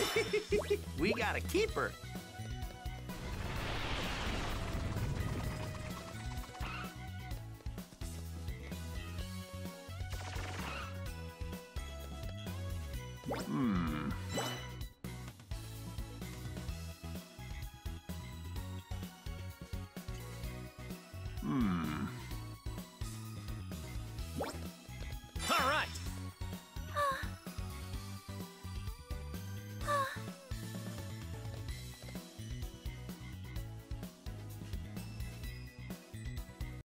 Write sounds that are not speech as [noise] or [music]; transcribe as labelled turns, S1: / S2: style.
S1: [laughs] We got a keeper. Hmm.